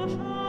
Russia.